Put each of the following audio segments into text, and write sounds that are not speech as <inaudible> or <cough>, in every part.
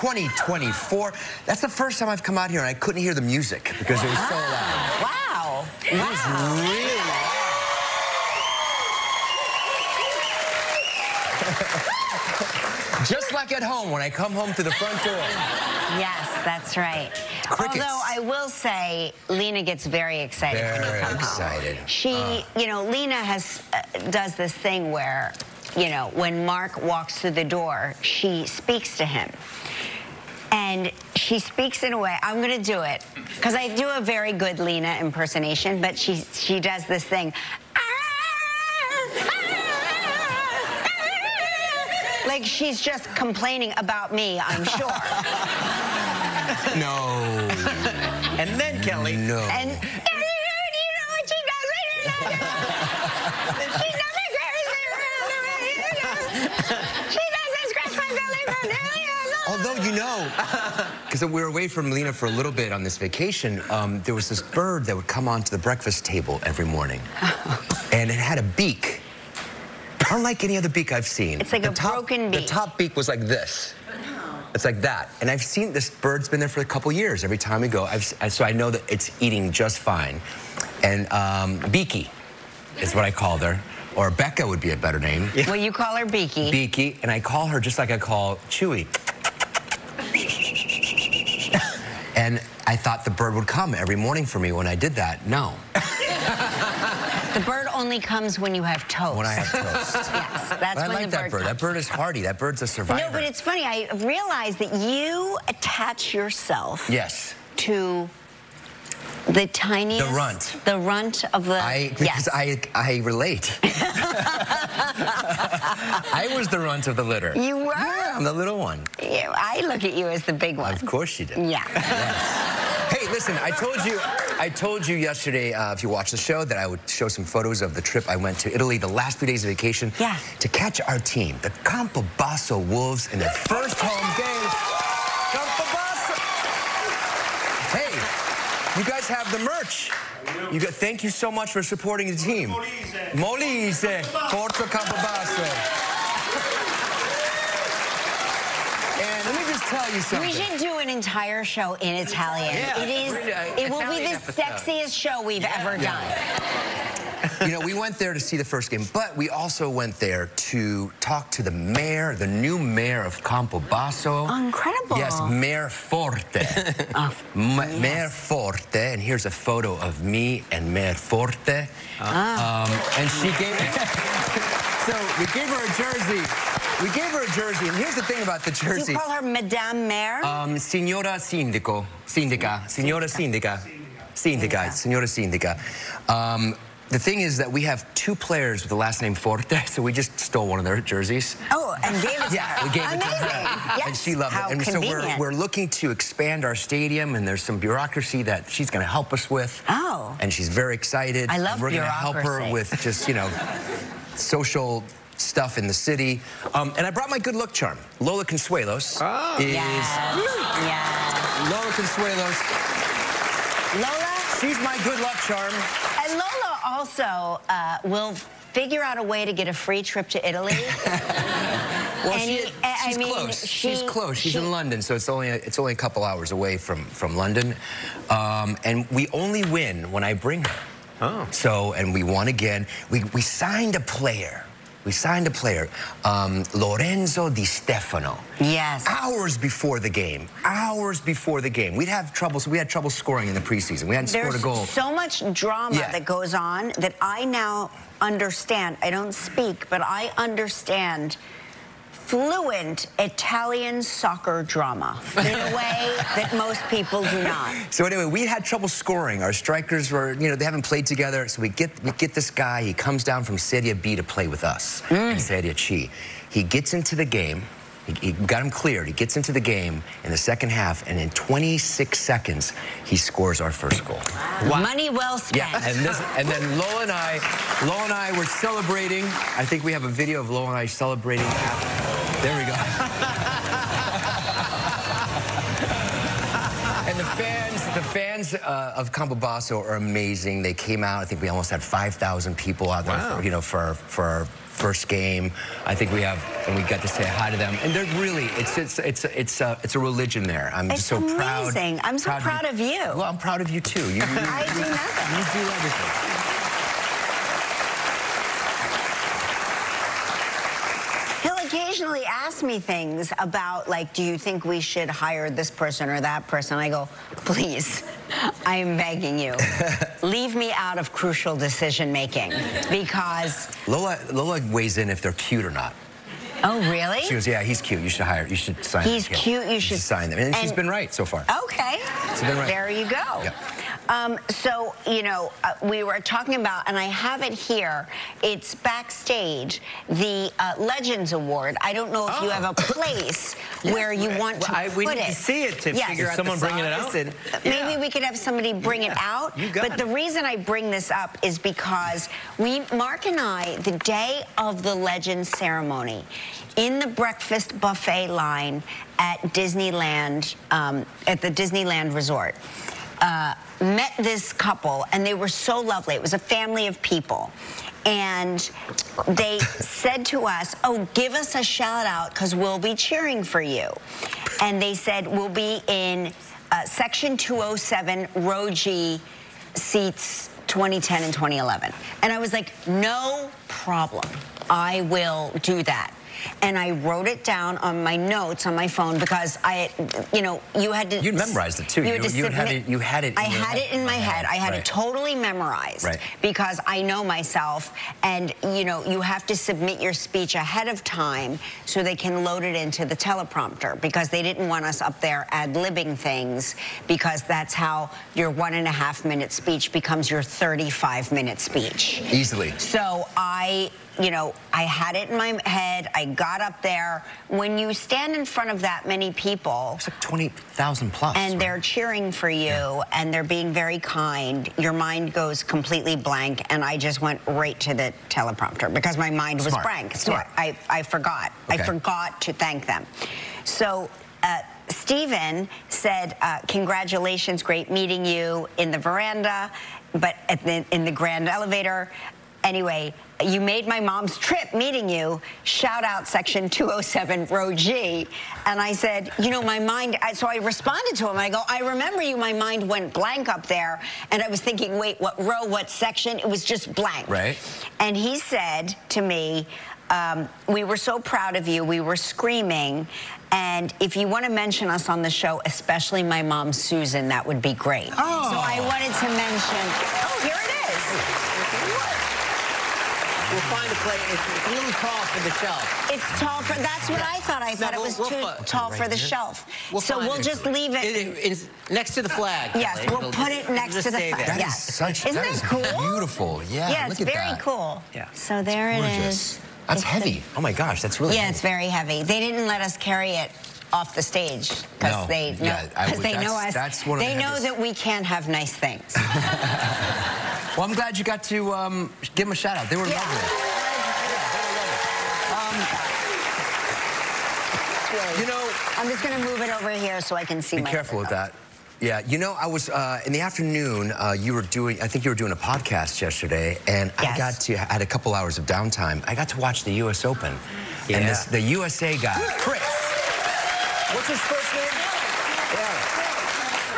September 4th, 2024. That's the first time I've come out here and I couldn't hear the music because it was so loud. Wow. It was really loud. <laughs> Just like at home when I come home to the front door. Yes, that's right. Crickets. Although I will say, Lena gets very excited when you Very come excited. home. She, you know, Lena has uh, does this thing where, you know, when Mark walks through the door, she speaks to him. And she speaks in a way, I'm going to do it, because I do a very good Lena impersonation, but she, she does this thing. Like she's just complaining about me, I'm sure. <laughs> No. And then, Kelly, No. And you she does? she never carries me around. She doesn't scratch my belly button. Although, you know, <laughs> because we were away from Lena for a little bit on this vacation, um, there was this bird that would come onto the breakfast table every morning. <laughs> and it had a beak. Unlike any other beak I've seen. It's like The a top- broken beak. The top beak was like this. It's like that. And I've seen this bird's been there for a couple years. Every time we go, I've, so I know that it's eating just fine. And um, Beaky is what I called her. Or Becca would be a better name. Well, you call her Beaky. Beaky, and I call her just like I call Chewy. And I thought the bird would come every morning for me when I did that. No, <laughs> the bird only comes when you have toast. when I have toast. <laughs> Yes, that's But I like the that bird bird. That bird is hardy. That bird's a survivor. No, but it's funny. I realize that you attach yourself yes. to the tiniest... The runt. The runt of the... I because yes. I I relate. I was the runt of the litter. You were? Yeah, I'm the little one. You- I look at you as the big one. Of course you did. Yeah. Hey, listen, I told you, I told you yesterday, uh, if you watched the show, that I would show some photos of the trip I went to Italy, the last few days of vacation, Yeah. to catch our team, the Campobasso Wolves, in their first home game. Campobasso! Hey, you guys have the merch. You got, thank you so much for supporting the team. Molise, Porto Campobasso. And let me just tell you something. We should do an entire show in Italian. Yeah. It is. Uh, It will be the episode. sexiest show we've ever done. You know, we went there to see the first game, but we also went there to talk to the mayor, the new mayor of Campobasso. Incredible. Yes, Mayor Forte. <laughs> Yes. Mayor Forte, and here's a photo of me and Mayor Forte. Ah. Um, and she gave <laughs> So we gave her a jersey. We gave her a jersey, and here's the thing about the Do jersey. you call her Madame Mayor? Um, signora Sindaco. Sindaca. Signora Sindicá, Sindaca. Signora Sindaca. Um, the thing is that we have two players with the last name Forte, <laughs> so we just stole one of their jerseys. oh, and gave it to Yeah, her. we gave Amazing. it to her. Yes. And she loved How it. And so we're, we're looking to expand our stadium, and there's some bureaucracy that she's going to help us with. Oh. And she's very excited. I love and We're gonna help her with just, you know, <laughs> social stuff in the city. Um, and I brought my good luck charm. Lola Consuelos is... Yeah. yeah. Lola Consuelos. Lola, She's my good luck charm. and Lola also uh, will figure out a way to get a free trip to Italy. <laughs> Well, she, he- I- I she's mean, close. she- she's close. She's she- in London, so it's only a, it's only a couple hours away from from London. Um, and we only win when I bring her. Oh. So, and we won again. We we signed a player. We signed a player, um, Lorenzo Di Stefano. yes. Hours before the game. Hours before the game. We'd have trouble. We had trouble scoring in the preseason. We hadn't There's scored a goal. so much drama Yeah. that goes on that I now understand. I don't speak, but I understand fluent Italian soccer drama in a way that most people do not. <laughs> So anyway, we had trouble scoring. Our strikers were, you know, they haven't played together. So we get we get this guy. He comes down from Serie B to play with us mm. in Serie C. He gets into the game. He, he got him cleared. He gets into the game in the second half, and in 26 seconds, he scores our first goal. Money well spent. Yeah, and this, and then Lola and I, Lola and I were celebrating. I think we have a video of Lola and I celebrating. There we go. <laughs> and the fans, the fans uh, of Campobasso are amazing. They came out. I think we almost had 5,000 people out there, Wow. for, you know, for for our first game. I think we have, and we got to say hi to them. And they're really, it's it's it's it's a it's a religion there. I'm It's just so proud. amazing. I'm so proud of you. Well, I'm proud of you too. You, you, I do nothing. you do everything. He'll occasionally ask me things about, like, do you think we should hire this person or that person? I go, please, I am begging you, <laughs> leave me out of crucial decision making because, Lola Lola weighs in if they're cute or not. oh, really? She goes, yeah, he's cute. You should hire. You should sign. He's him. Cute, you should- sign them. And, she's and- been right so far. Okay. She's been right. There you go. Yeah. Um, so, you know, uh, we were talking about, and I have it here, it's backstage, the uh, Legends Award. I don't know if you Oh. have a place <laughs> where you want to Well, I- put we need it. to see it to Yes. figure out someone the bringing it out? and- Maybe we could have somebody bring it out. you got but it. the reason I bring this up is because we, Mark and I, the day of the Legends ceremony, in the breakfast buffet line at Disneyland, um, at the Disneyland Resort, uh, met this couple, and they were so lovely. It was a family of people. And they <laughs> said to us, Oh, give us a shout out because we'll be cheering for you. And they said, We'll be in uh, section 207, row G, seats 2010 and 2011. And I was like, No problem. I will do that. And I wrote it down on my notes on my phone because I, you know, you had to. You'd memorized it, too. You had, to you had it- you had it in I had head. it in my head. I had Right. it totally memorized Right. because I know myself. And, you know, you have to submit your speech ahead of time so they can load it into the teleprompter because they didn't want us up there ad libbing things because that's how your one and a half minute speech becomes your 35 minute speech. Easily. So I, you know, I had it in my head. I got up there. When you stand in front of that many people, It's like 20,000 plus. and right? they're cheering for you and they're being very kind, your mind goes completely blank. And I just went right to the teleprompter because my mind was blank. Smart. I, I forgot. I forgot to thank them. So, uh, Stephen said, uh, Congratulations, great meeting you in the veranda, but at the, in the grand elevator. Anyway, you made my mom's trip meeting you. Shout out section 207, row G. And I said, you know, my mind, so I responded to him. I go, I remember you, my mind went blank up there. And I was thinking, wait, what row, what section? It was just blank. Right. And he said to me, um, we were so proud of you. We were screaming. And if you want to mention us on the show, especially my mom, Susan, that would be great. Oh. So I wanted to mention, oh, here it is. We'll find a place. It's, it's a little tall for the shelf. It's tall for, that's what I thought. I thought we'll- it was we'll too fi- tall for the here? shelf. We'll so we'll it. just leave it. It- it's next to the flag. Yes, we'll It'll put just- it next it'll to the flag. there. That is Yes. such Isn't that that is cool? beautiful. Yeah, yeah, look it's at very that. cool. Yeah. So there it Gorgeous. is. That's It's heavy. Oh my gosh, that's really Yeah, heavy. it's very heavy. They didn't let us carry it off the stage because No, they know, yeah, I 'cause would- they know us. that's one of they the know that we can't have nice things. <laughs> Well, I'm glad you got to um, give them a shout out. They were Yeah. lovely. You know, I'm just going to move it over here so I can see be my careful with that. Yeah, you know, I was uh, in the afternoon. Uh, you were doing, I think you were doing a podcast yesterday, and I got to I had a couple hours of downtime. I got to watch the U.S. Open, Yeah. and this, the USA guy, Chris. What's his first name?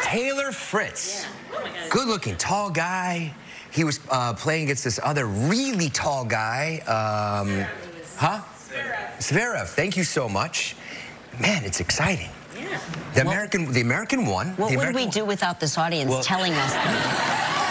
Taylor Fritz. Good-looking, tall guy. He was uh, playing against this other really tall guy. Um, huh? Zverev. Thank you so much. Man, it's exciting. Yeah. The American, the American won. What the would we do without this audience Well- telling us?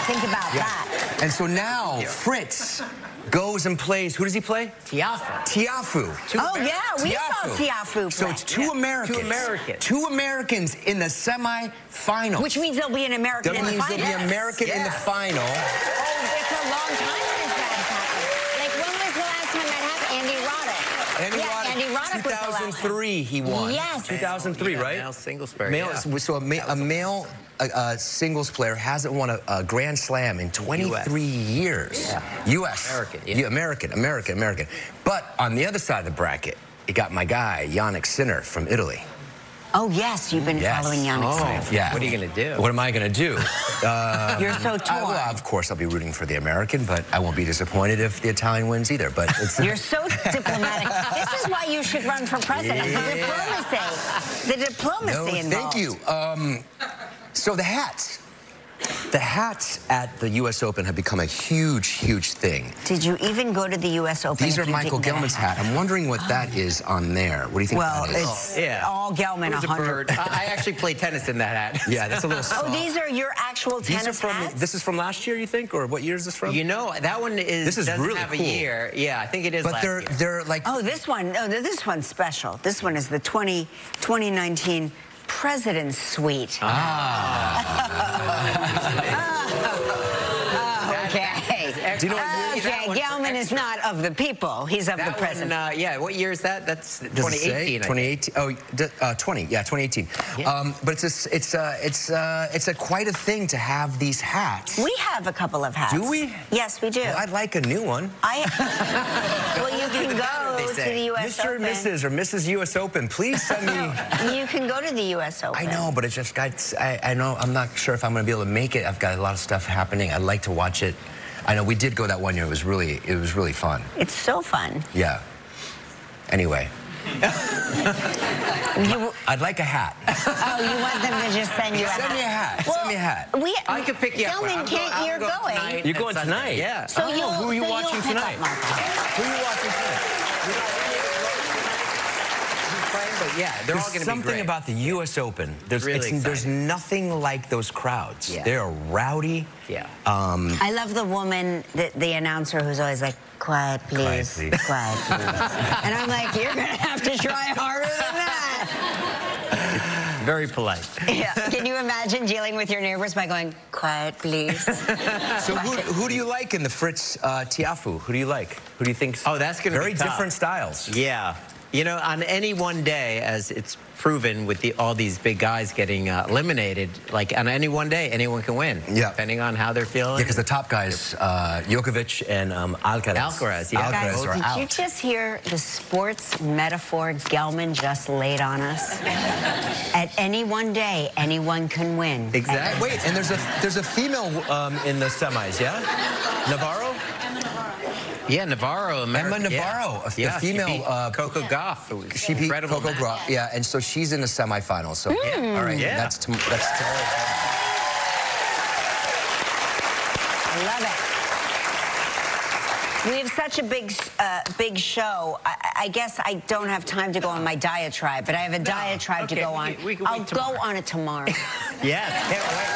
Think about that. And so now Fritz goes and plays. Who does he play? Tiafa. Tiafoe. Oh, yeah, we saw Tiafoe So it's two Yeah, Americans. two Americans. Two Americans in the semifinals. Which means there'll be an American that in the means there'll be an American in the Yes. final. Oh, it's a long time since that has happened. Like, when was the last time that happened? Andy Roddick. Andy yeah, Roddick, Andy Roddick was the last time. 2003 he won. Yes. 2003, right? Male singles player. Male, yeah. So a, ma- a male uh, uh, singles player hasn't won a, a Grand Slam in 23 years. U.S. American, yeah. American, American, American. But on the other side of the bracket, you got my guy, Jannik Sinner from Italy. Oh, yes, you've been Yes. following Jannik Oh, Sinner. Yeah. What are you going to do? What am I going to do? Uh, <laughs> You're so I, torn. well, of course, I'll be rooting for the American, but I won't be disappointed if the Italian wins either. But it's You're so <laughs> diplomatic. this is why you should run for president. The diplomacy. The diplomacy no, involved. thank you. Um, so the hats. The hats at the U.S. Open have become a huge, huge thing. Did you even go to the U.S. Open? These are Michael didn't get a Gelman's hat. I'm wondering what that <gasps> is on there. What do you think Well, that is? it's oh, Yeah. all Gelman, It was a 100. bird. I I actually played tennis in that hat. yeah, that's a little. <laughs> Oh, these are your actual These tennis are from. hats? This is from last year, you think, or what year is this from? You know, that one is, This is doesn't really have cool. a year. Yeah, I think it is but they're year. they're like Oh, this one, oh, this one's special. This one is the 20, 2019 President's Suite. <laughs> <laughs> Ah. okay. Do you know what year Okay, Gelman is not of the people. He's of the president. one, uh, yeah, what year is that? That's Does it say? 2018. 2018. Oh, uh, 20. Yeah, 2018. Yeah. Um, but it's a, s- it's a, it's a, it's a quite a thing to have these hats. we have a couple of hats. Do we? Yes, we do. Well, I'd like a new one. I, <laughs> well, you can go to the U.S. Mr. Open. and Mrs. or Mrs. U.S. Open, please send me. You can go to the U.S. Open. I know, but it's just got. I, I know. I'm not sure if I'm going to be able to make it. I've got a lot of stuff happening. I'd like to watch it. I know we did go that one year. It was really, it was really fun. It's so fun. Yeah. Anyway, <laughs> You, I'd like a hat. oh, you want them to just send you a Send hat? me a hat. Send me a hat. We, I could pick you up. Gelman I'm can't. go- I'm you're going going. tonight You're going tonight? Yeah. So Oh, you'll, who are you so watching tonight? Who are you watching tonight? Who's? But yeah, they're all There's going to be something great. about the U.S. Open. There's, Really it's, there's nothing like those crowds. Yeah. They're rowdy. Yeah. Um, I love the woman, the, the announcer, who's always like, "Quiet, please, Quiet, please." quiet, please." <laughs> and I'm like, "You're gonna have to try harder than that." Very polite. Yeah. Can you imagine dealing with your neighbors by going, "Quiet, please"? <laughs> so who, who do you like in the Fritz uh, Tiafoe? Who do you like? Who do you think? Oh, that's gonna be very different styles. Yeah. You know, on any one day, as it's proven with the, all these big guys getting uh, eliminated, like on any one day, anyone can win. Yeah. Depending on how they're feeling. Yeah, because the top guys, uh, Djokovic and um, Alcaraz. Alcaraz, yeah. Alcaraz Guys, are did out. you just hear the sports metaphor Gelman just laid on us? At any one day, anyone can win. Exactly. Wait, and there's a there's a female um, in the semis, yeah? Navarro? Yeah, Navarro. America, Emma Navarro, yeah. the yeah, she female, beat uh, Coco Gauff. She beat incredible Coco match. Gauff, yeah, and so she's in the semifinals. So, yeah, all right, Yeah. that's tom- that's tomorrow. I love it. We have such a big, uh, big show. I, I guess I don't have time to go on my diatribe, but I have a diatribe to go on. can- we can I'll wait go on it tomorrow. <laughs> Yes, can't wait.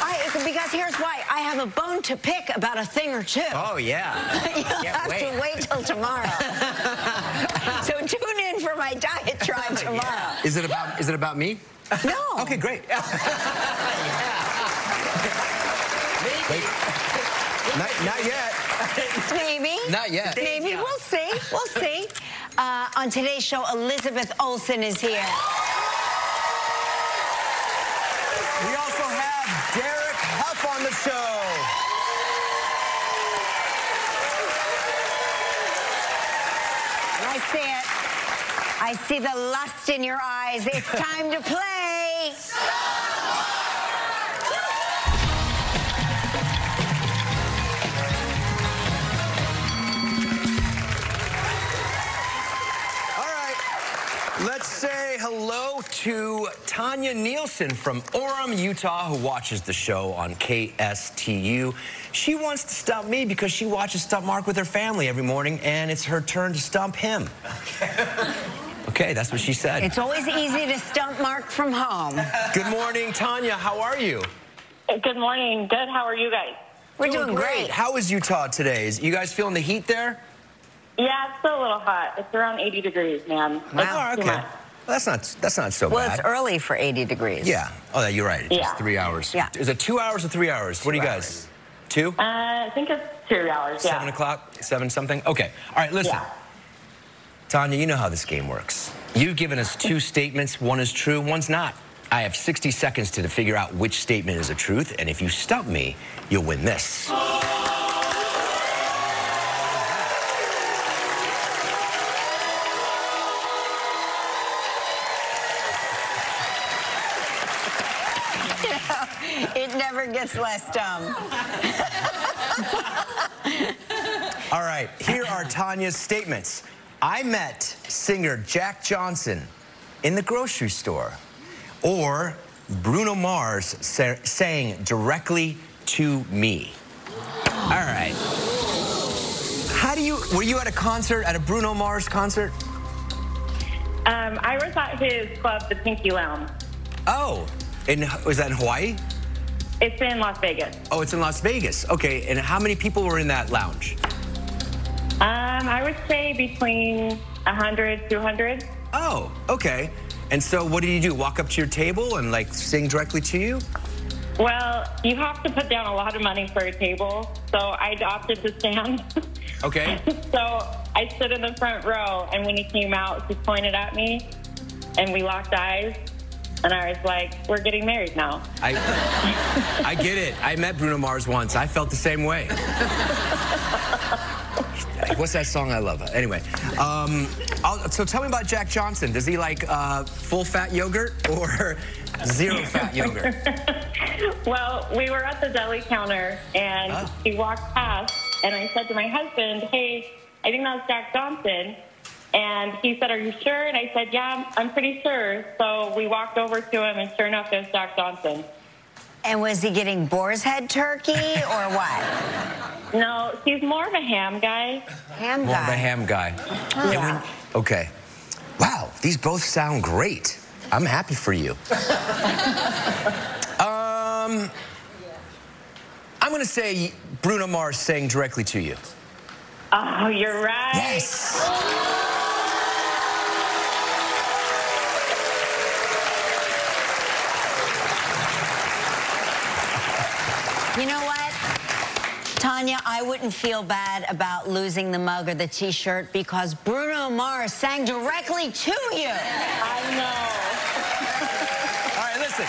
I, <laughs> because here's why. I have a bone to pick about a thing or two. Oh, yeah. <laughs> You'll have wait. to wait till tomorrow. <laughs> so tune in for my diatribe <laughs> tomorrow. Is it about is it about me? No. Okay, great. Not, not yet. Maybe. Not yet. Maybe. young. We'll see. We'll see. Uh, on today's show, Elizabeth Olsen is here. We also have Derek Hough on the show. I see it. I see the lust in your eyes. It's time to play. All right. Let's say hello to Tanya Nielsen from Orem, Utah, who watches the show on KSTU. She wants to stump me because she watches Stump Mark with her family every morning, and it's her turn to stump him. <laughs> Okay, that's what she said. It's always easy to stump Mark from home. <laughs> Good morning, Tanya. How are you? Good morning. Good. How are you guys? We're doing great. How is Utah today? Is you guys feeling the heat there? Yeah, it's still a little hot. It's around 80 degrees, man. Wow. Oh, okay. Well, that's not that's not so Well, bad. Well, it's early for 80 degrees. Yeah. Oh, you're right. It's just Yeah. three hours. Yeah. Is it two hours or three hours? what do you Two guys? Two? Uh, I think it's two hours. Yeah. Seven o'clock? Seven something? Okay. All right, listen. Yeah. Tanya, you know how this game works. You've given us two statements. One is true, one's not. I have 60 seconds to figure out which statement is the truth, and if you stump me, you'll win this. <laughs> it never gets less dumb. <laughs> All right, here are Tanya's statements. I met singer Jack Johnson in the grocery store. Or Bruno Mars sa saying directly to me. All right. How do you, were you at a concert, at a Bruno Mars concert? Um, I was at his club, the Pinky Lounge. Oh, and was that in Hawaii? It's in Las Vegas. Oh, it's in Las Vegas. Okay, and how many people were in that lounge? Um, I would say between 100, 200. Oh, okay. And so what did you do? Walk up to your table and like sing directly to you? Well, you have to put down a lot of money for a table, so I opted to stand. <laughs> Okay. so I stood in the front row, and when he came out, he pointed at me, and we locked eyes. And I was like, we're getting married now. I, I get it. I met Bruno Mars once. I felt the same way. <laughs> What's that song I love? Anyway, um, so tell me about Jack Johnson. Does he like uh, full fat yogurt or <laughs> zero fat yogurt? <laughs> well, we were at the deli counter and oh. he walked past, and I said to my husband, "Hey, I think that's Jack Johnson." And he said, Are you sure? And I said, Yeah, I'm pretty sure. So we walked over to him, and sure enough, it was Jack Johnson. And was he getting boar's head turkey or what? No, he's more of a ham guy. Ham more guy. More of a ham guy. Yeah. okay. Wow, these both sound great. I'm happy for you. <laughs> um, I'm going to say Bruno Mars saying directly to you. Oh, you're right. Yes. You know what? Tanya, I wouldn't feel bad about losing the mug or the t-shirt because Bruno Mars sang directly to you. I know. All right, listen.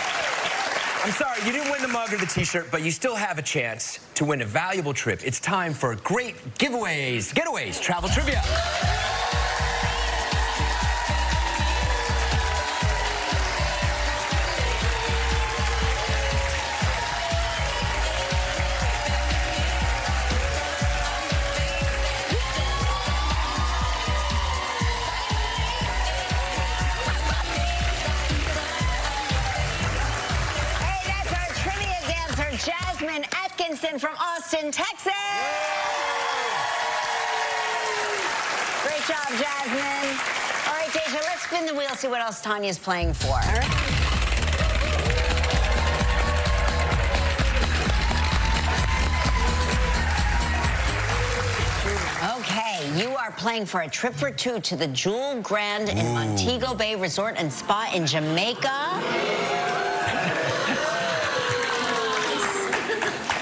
I'm sorry, you didn't win the mug or the t-shirt, but you still have a chance to win a valuable trip. It's time for great giveaways, getaways, travel trivia. Spin see what else Tanya's playing for. All right. Okay, you are playing for a trip for two to the Jewel Grand in Montego Bay Resort and Spa in Jamaica. <laughs>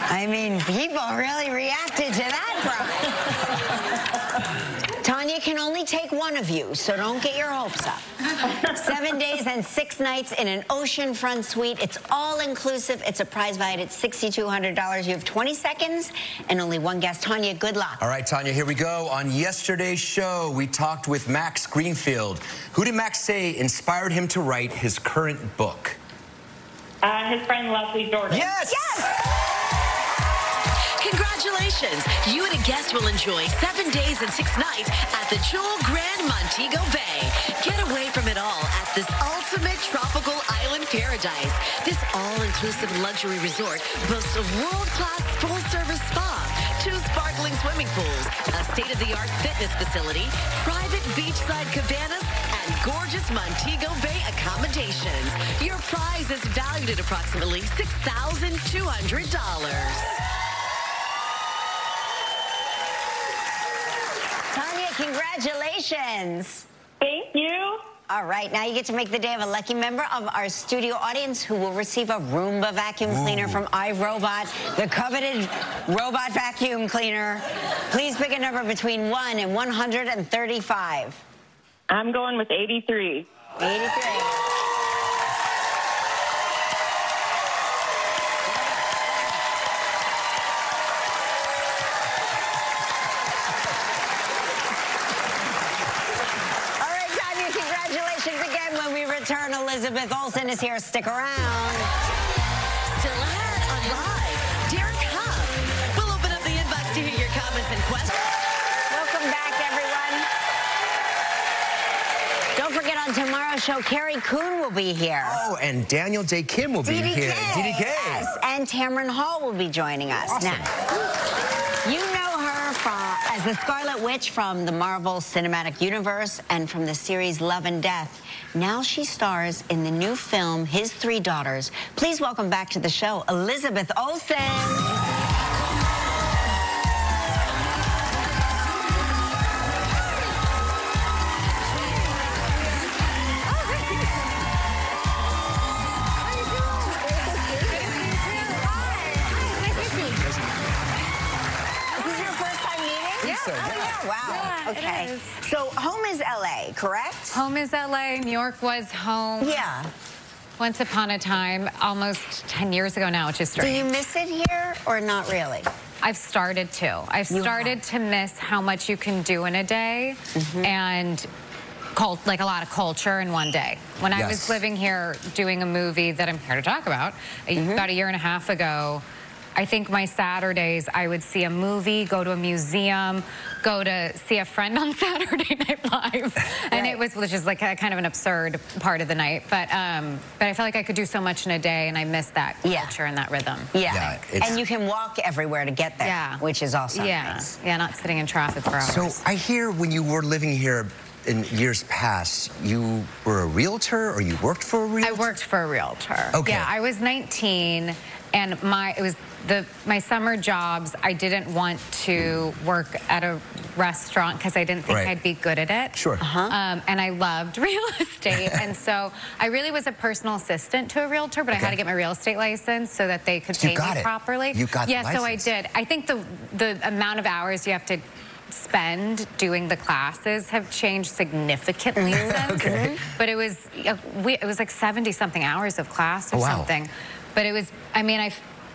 I mean, people really reacted to that can only take one of you, so don't get your hopes up. <laughs> Seven days and six nights in an oceanfront suite. It's all inclusive. It's a prize valued at $6,200. You have 20 seconds and only one guest. Tanya, good luck. All right, Tanya, here we go. On yesterday's show, we talked with Max Greenfield. Who did Max say inspired him to write his current book? Uh, his friend Leslie Jordan. Yes! Yes! Congratulations! You and a guest will enjoy seven days and six nights at the Jewel Grand Montego Bay. Get away from it all at this ultimate tropical island paradise. This all-inclusive luxury resort boasts a world-class full-service spa, two sparkling swimming pools, a state-of-the-art fitness facility, private beachside cabanas, and gorgeous Montego Bay accommodations. Your prize is valued at approximately $6,200. Congratulations. Thank you. All right, now you get to make the day of a lucky member of our studio audience who will receive a Roomba vacuum cleaner Ooh. from iRobot, the coveted robot vacuum cleaner. Please pick a number between 1 and 135. I'm going with 83. 83. return Elizabeth Olsen is here. Stick around. Still ahead on Live, Derek Hough. We'll open up the inbox to hear your comments and questions. Welcome back, everyone. Don't forget on tomorrow's show, Carrie Coon will be here. Oh, and Daniel Dae Kim will DDK. be here. DDK. Yes, and Tamron Hall will be joining us awesome. next. You know her from as the Scarlet Witch from the Marvel Cinematic Universe and from the series Love and Death. Now she stars in the new film, His Three Daughters. Please welcome back to the show, Elizabeth Olsen. Is. So home is LA, correct? Home is LA. New York was home. Yeah. Once upon a time, almost 10 years ago now, which is Do you miss it here or not really? I've started to. I've You started have. to miss how much you can do in a day Mm-hmm. and cult, like a lot of culture in one day. When I was living here doing a movie that I'm here to talk about, Mm-hmm. about a year and a half ago, I think my Saturdays I would see a movie, go to a museum, go to see a friend on <laughs> Saturday Night Live, and Right. it was which is like a, kind of an absurd part of the night. But um, but I felt like I could do so much in a day, and I missed that Yeah. culture and that rhythm. Yeah. Yeah, and you can walk everywhere to get there, Yeah. which is also Yeah, nice. yeah, not sitting in traffic for hours. So I hear when you were living here in years past, you were a realtor or you worked for a realtor? I worked for a realtor. Okay. Yeah, I was 19, and my it was the my summer jobs. I didn't want to work at a restaurant because I didn't think Right. I'd be good at it. Sure. Uh-huh. Um, and I loved <laughs> real estate, and so I really was a personal assistant to a realtor, but I had to get my real estate license so that they could So you pay got me it. properly. You got the yeah, so I did. I think the the amount of hours you have to spend doing the classes have changed significantly <laughs> since. Okay. But it was uh, we, it was like 70 something hours of class or Oh, wow. something. But it was I mean I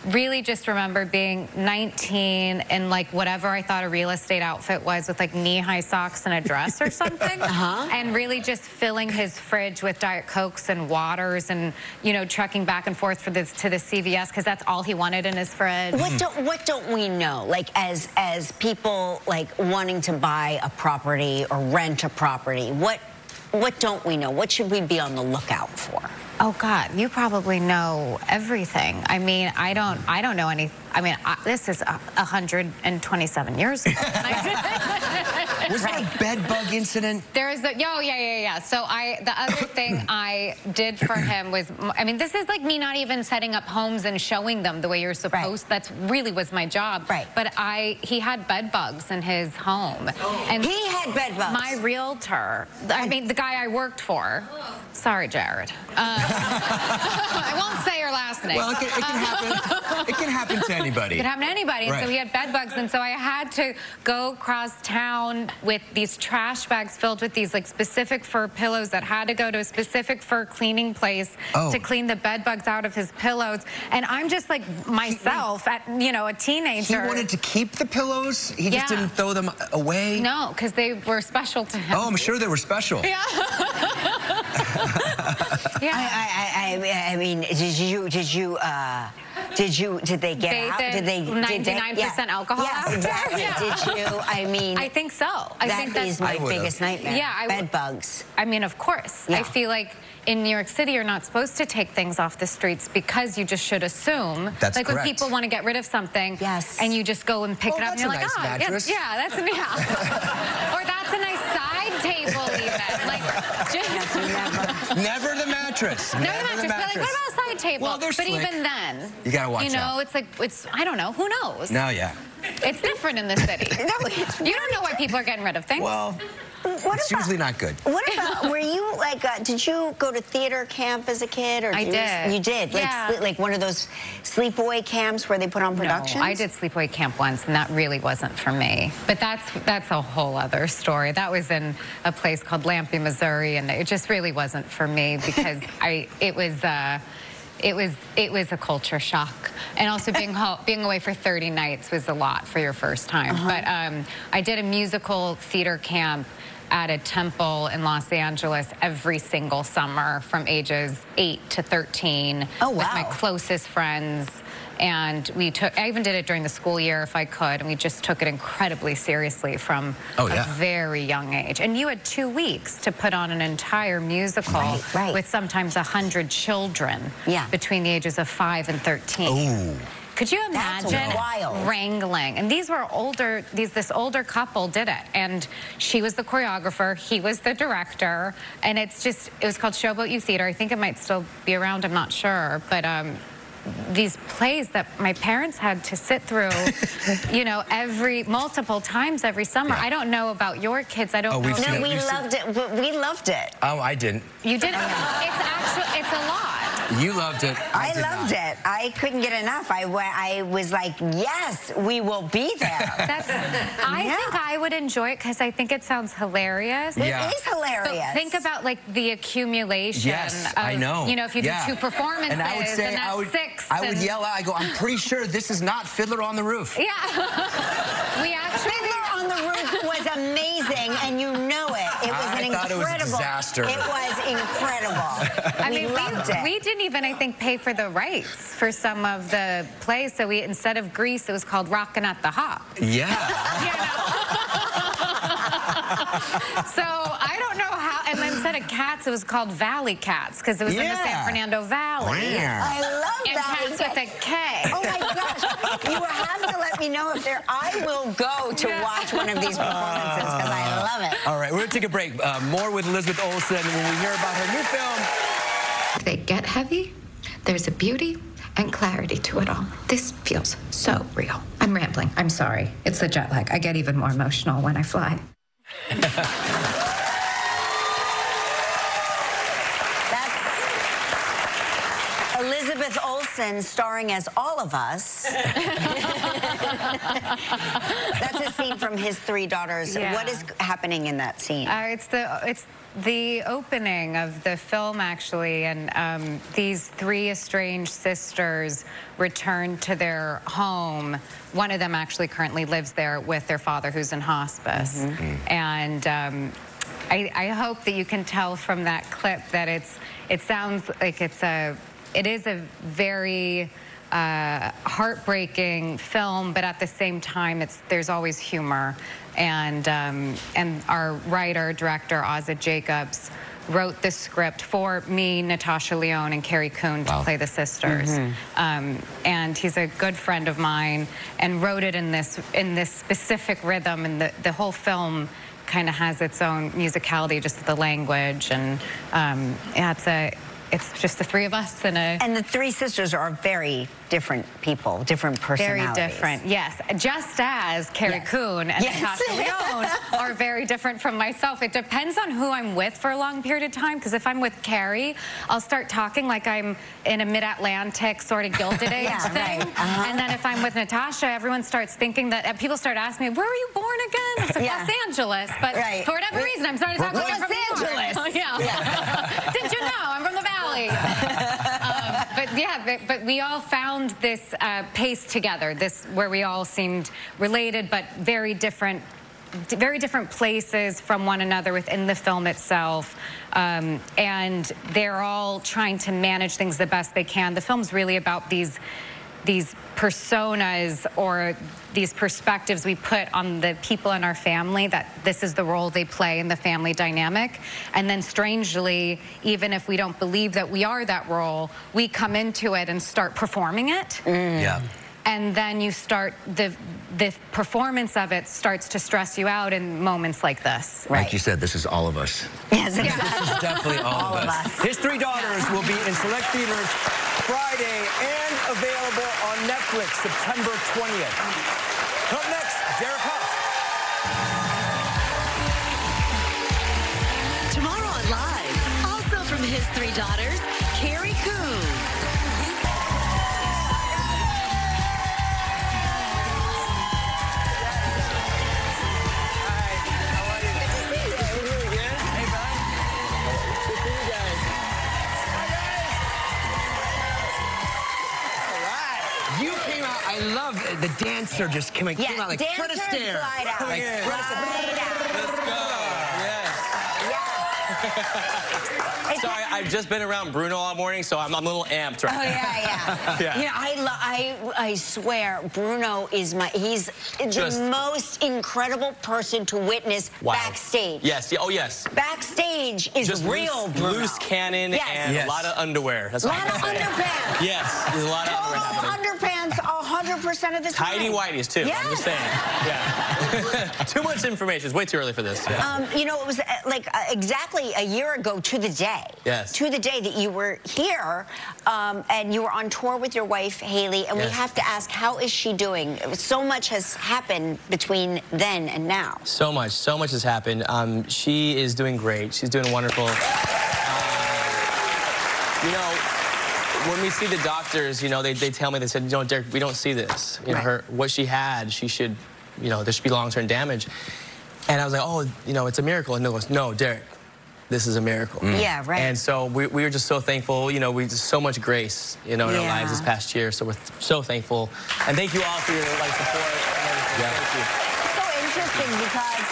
really just remember being 19 and like whatever I thought a real estate outfit was with like knee-high socks and a dress or <laughs> something. uh-huh. And really just filling his fridge with Diet Cokes and waters and you know trucking back and forth for the, to the CVS because that's all he wanted in his fridge. What don't what don't we know? Like as as people like wanting to buy a property or rent a property, what what don't we know? What should we be on the lookout for? Oh God, you probably know everything. I mean, I don't. I don't know any. I mean, I, this is a 127 years ago. <laughs> Was there a bed bug incident? There is a, yo, yeah, yeah, yeah. So I, the other <coughs> thing I did for him was, I mean, this is like me not even setting up homes and showing them the way you're supposed. right. That's really was my job. Right. But I, he had bed bugs in his home, Oh. and He had bed bugs. My realtor, I mean, the guy I worked for. Sorry, Jared. Uh, <laughs> I won't say your last name. Well, it can, it can happen. <laughs> It can happen to anybody. It can happen to anybody. And so Right. he had bed bugs. And so I had to go across town with these trash bags filled with these like specific fur pillows that had to go to a specific fur cleaning place Oh. to clean the bed bugs out of his pillows. And I'm just like myself at, you know, a teenager. He wanted to keep the pillows. He just Yeah. didn't throw them away. no, because they were special to him. Oh, I'm sure they were special. Yeah. <laughs> <laughs> yeah. I, I, I, I mean, did you, did you, uh, did you, did they get They- out? they- did they? did they- 99% yeah. alcohol Yes, after? exactly. Yeah. <laughs> Did you? I mean, I think so. I that think that's is my I biggest nightmare. Yeah, I bed would- bugs. I mean, of course. Yeah. I feel like in New York City, you're not supposed to take things off the streets because you just should assume. That's like correct. when people want to get rid of something. Yes. And you just go and pick Oh, it up, and you're a like, nice oh, yeah, mattress." yeah, that's a <laughs> yeah. or that's a nice side table, even. Like, <laughs> just. Never the mattress. No, Never the mattress. But like, what about a side table? Well, they're but slick. even then, You gotta watch You know, out. it's like it's. I don't know. Who knows? No, yeah. It's different in the city. <laughs> No, it's you don't know why people are getting rid of things. Well, What it's about- usually not good. What about, were you like, uh, did you go to theater camp as a kid? Or I you, did. You did? Like, Yeah. sli- like one of those sleepaway camps where they put on productions? No, I did sleepaway camp once, and that really wasn't for me. But that's that's a whole other story. That was in a place called Lampe, Missouri, and it just really wasn't for me because <laughs> I it was. Uh, it was it was a culture shock, and also <laughs> being being away for 30 nights was a lot for your first time. Uh-huh. But um, I did a musical theater camp at a temple in Los Angeles every single summer from ages 8 to 13 Oh, with my closest friends And we took, I even did it during the school year if I could, and we just took it incredibly seriously from Oh, yeah. a very young age. And you had two weeks to put on an entire musical Right, right. with sometimes 100 children Yeah. between the ages of 5 and 13. Ooh. Could you imagine wrangling? And these were older. These this older couple did it, and she was the choreographer. He was the director, and it's just it was called Showboat Youth Theater. I think it might still be around. I'm not sure, but. Um, these plays that my parents had to sit through, <laughs> you know, every multiple times every summer. I don't know about your kids. I don't Oh, know. we've if seen No, we We've seen- loved it. but We loved it. Oh, I didn't. you did. It's actually it's a lot. You loved it. I, I, loved not. it. I couldn't get enough. I, I was like, yes, we will be there. <laughs> That's. I Yeah. think I would enjoy it because I think it sounds hilarious. Yeah. It is hilarious. But think about like the accumulation. Yes, of, I know. You know, if you Yeah. do two performances, and I would say that's I would, six. I would yell out. I go, I'm pretty sure this is not Fiddler on the Roof. Yeah. <laughs> we actually. Fiddler on the Roof was amazing, and you know it. It was I an thought it was a disaster. It was incredible. I we mean, loved we, it. we didn't even, I think, pay for the rights for some of the plays. So we, instead of Grease, it was called Rockin' at the Hop. Yeah. <laughs> <laughs> So I don't know how. And then instead of Cats, it was called Valley Cats because it was in the San Fernando Valley. I love And that. Cats with a K. Oh my gosh! You have to let me know if there. I will go to Yeah. watch one of these performances because I love it. All right, we're gonna take a break. Uh, more with Elizabeth Olsen when we hear about her new film. They get heavy. There's a beauty and clarity to it all. This feels so real. I'm rambling. I'm sorry. It's the jet lag. I get even more emotional when I fly. <laughs> That's Elizabeth Olsen starring as all of us. <laughs> That's a scene from his three daughters. Yeah. What is happening in that scene? Uh, it's the it's the opening of the film actually, and um, these three estranged sisters return to their home. One of them actually currently lives there with their father, who's in hospice, and. Um, I, I hope that you can tell from that clip that it's it sounds like it's a it is a very uh, heartbreaking film, but at the same time, it's there's always humor, and um, and our writer director Ozzy Jacobs wrote the script for me, Natasha Lyonne, and Carrie Coon to Wow. play the sisters, um, and he's a good friend of mine, and wrote it in this in this specific rhythm, and the the whole film kind of has its own musicality, just the language, and um, yeah, it's a it's just the three of us in a and the three sisters are very different people, different personalities. very different, yes. Just as Carrie Yes. Coon and Yes. Natasha <laughs> Lyonne are very different from myself. It depends on who I'm with for a long period of time. Because if I'm with Carrie, I'll start talking like I'm in a mid-Atlantic sort of gilded <laughs> age Yeah, thing. right. Uh-huh. And then if I'm with Natasha, everyone starts thinking that. And people start asking me, "Where were you born again?" I said, Yeah. "Los Angeles." But Right. for whatever reason, I'm starting to talk about Los like I'm from New York. Angeles. <laughs> yeah. Did you know I'm from the Valley? <laughs> um, but yeah, but, but we all found this uh, pace together. This where we all seemed related, but very different. Very different places from one another within the film itself, um, and they're all trying to manage things the best they can. The film's really about these these personas or these perspectives we put on the people in our family that this is the role they play in the family dynamic. And then strangely even if we don't believe that we are that role we come into it and start performing it. Mm. Yeah. And then you start the the performance of it starts to stress you out in moments like this Like you said, this is all of us. Yes, exactly. This is definitely all, All of of us. us. His Three Daughters will be in select theaters Friday and available on Netflix September 20th. Up next, Derek Hough. Tomorrow on Live, also from his three daughters, I love the dancer just came, came Yeah, out like Fred Astaire. slide out. Like Fred Astaire. Let's go. Yes. Yes. Sorry, I've just been around Bruno all morning, so I'm, I'm a little amped right Oh now. yeah, yeah. <laughs> Yeah. You know, I, lo- I, I swear, Bruno is my. He's Just- the most incredible person to witness Wow. backstage. Yes. Oh, yes. Backstage is Just real loose, Bruno. loose cannon Yes. and Yes. a lot of underwear. That's A lot I'm of gonna say. underpants. Yes, there's a lot of Total underwear happening. underpants 100% of the time. Tidy whities too. I'm just saying. Yeah. <laughs> too much information. It's way too early for this. Yeah. Um, you know, it was uh, like uh, exactly a year ago to the day. Yes. To the day that you were here, um, and you were on tour with your wife Hayley, and we have to ask, how is she doing? So much has happened between then and now. So much, so much has happened. Um, she is doing great. She's doing wonderful. Uh, you know, when we see the doctors, you know, they, they tell me, they said, you know, Derek, we don't see this. You know, her, what she had, she should, you know, there should be long-term damage. And I was like, oh, you know, it's a miracle. And he goes, no, Derek, this is a miracle. Yeah, right. And so we, we were just so thankful. You know, we just so much grace, you know, in our lives this past year. So we're th- so thankful. And thank you all for your like support. and everything. Thank you. so interesting because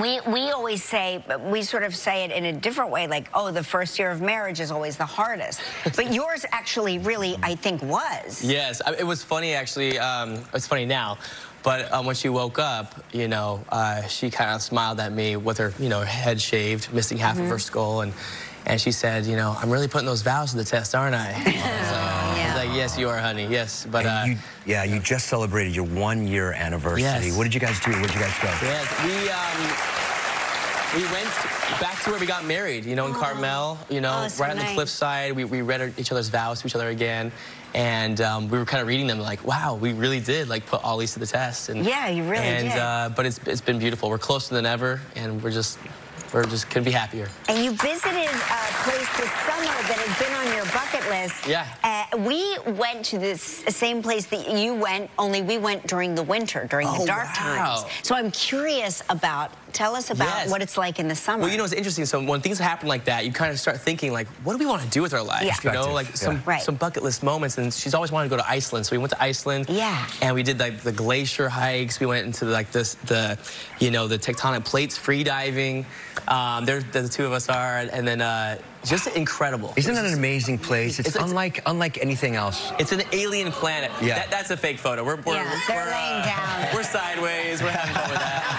we we always say we sort of say it in a different way like oh the first year of marriage is always the hardest but <laughs> yours actually really i think was Yes, it was funny actually. Um, it's funny now, but um, when she woke up, you know, uh, she kind of smiled at me with her, you know, head shaved, missing half of her skull, and and she said, you know, I'm really putting those vows to the test, aren't I? I was like, I was like, yes, you are, honey. Yes, but uh, you, yeah, you just celebrated your one year anniversary. Yes. What did you guys do? Where'd you guys go? Yes, we um, we went back to where we got married, you know, in Carmel, you know, Oh, so right on the cliffside. We, we read each other's vows to each other again, and um, we were kind of reading them like, wow, we really did like put all these to the test. And, Yeah, you really and, did. Uh, but it's, it's been beautiful. We're closer than ever, and we're just, we're just couldn't be happier. And you visited a place this summer that had been on your bucket list. Yeah. Uh, we went to this same place that you went, only we went during the winter, during Oh, the dark wow. times. So I'm curious about, tell us about Yes. what it's like in the summer. Well, you know, it's interesting. So when things happen like that, you kind of start thinking, like, what do we want to do with our lives? Yeah. You know, Perspective, like some. Right. some bucket list moments. And she's always wanted to go to Iceland. So we went to Iceland. Yeah. And we did like the glacier hikes. We went into like this, the, you know, the tectonic plates free diving. Um, there, the two of us are. And then uh, just incredible. Isn't It that an amazing place? It's, It's- it's- unlike unlike anything else. It's an alien planet. Yeah. That, that's a fake photo. We're, we're, Yeah, they're we're, uh, laying down. We're sideways. We're having fun with that.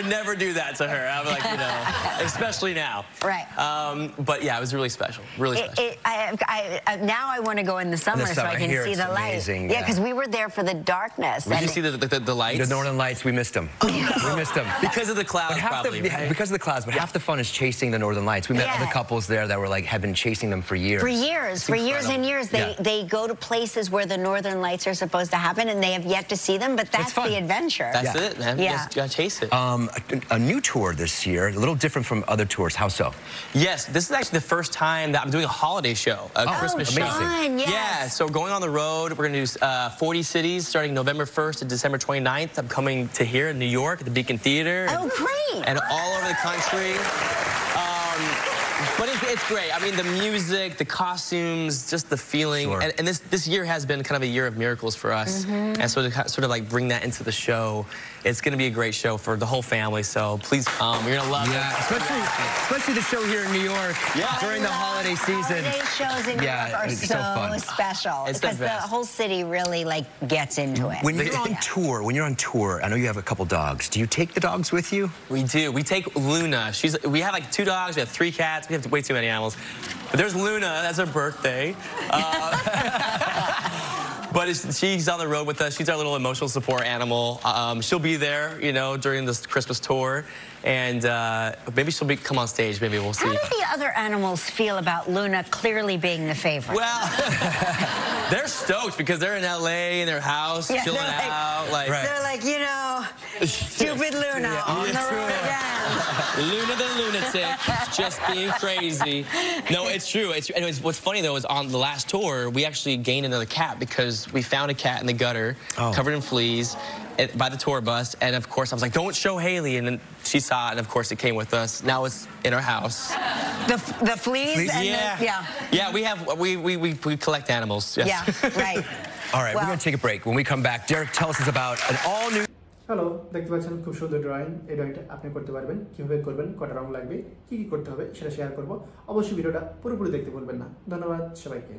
Yeah. I would never do that to her. I'm like, you know, <laughs> especially now. Right. Um, but yeah, it was really special. Really It, special. it, I, I, I, now I want to go in the summer, so summer, I I can see the light. amazing, Yeah, yeah. because we were there for the darkness. Did you see the, the, the lights? The Northern Lights, we missed them. <laughs> we missed them. Because of the clouds, half probably, the, right? because of the clouds, but half the fun is chasing the Northern Lights. We met Yeah. other couples there that were like have been chasing them for years. For years, It's for years and years, they, Yeah. they go to places where the northern lights are supposed to happen, and they have yet to see them. But that's the adventure. That's Yeah. it, man. Yeah. Just gotta chase it. Um, a, a new tour this year, a little different from other tours. How so? Yes, this is actually the first time that I'm doing a holiday show, a Christmas show. amazing. Fun, yes. Yeah, so going on the road, we're gonna do uh, 40 cities starting November 1st to December 29th. I'm coming to here in New York at the Beacon Theater. Oh, great. And all over the country. Um, but it's, it's great. I mean, the music, the costumes, just the feeling. Sure. And, and this, this year has been kind of a year of miracles for us. Mm-hmm. And so to kind of- sort of like bring that into the show, it's going to be a great show for the whole family. So please come. You're going to love Yeah, it. especially especially the show here in New York Yeah. during the holiday season. Holiday shows in New Yeah, York are so, so special It's because the, best. whole city really like gets into it. When you're on Yeah. tour, when you're on tour, I know you have a couple dogs. Do you take the dogs with you? We do. We take Luna. She's. We have like two dogs. We have three cats. We have way too many animals. But there's Luna. That's her birthday. Uh, <laughs> but she's on the road with us. She's our little emotional support animal. Um, she'll be there, you know, during this Christmas tour, and uh, maybe she'll be come on stage. Maybe we'll see. How do the other animals feel about Luna clearly being the favorite? Well, <laughs> they're stoked because they're in LA in their house, Yeah, chilling like- out, like They're like, you know, stupid Luna on the road again. Luna the lunatic, just being crazy. No, it's true. It's anyways. What's funny though is on the last tour we actually gained another cat because we found a cat in the gutter, Oh. covered in fleas, at, by the tour bus. And of course, I was like, don't show Hayley. And then she saw it, and of course, it came with us. Now it's in our house. The, the fleas? fleas? yeah. The, yeah. Yeah, we have, we, we, we, we collect animals. Yes. Yeah, right. <laughs> All right, well. we're going to take a break. When we come back, Derek, tell us about an all-new... Hello, দেখতে পাচ্ছেন খুব সুন্দর drawing এই ড্রয়িংটা আপনি করতে পারবেন কীভাবে করবেন কটা রং লাগবে কী কী করতে হবে সেটা শেয়ার করব অবশ্যই ভিডিওটা পুরোপুরি দেখতে ভুলবেন না ধন্যবাদ সবাইকে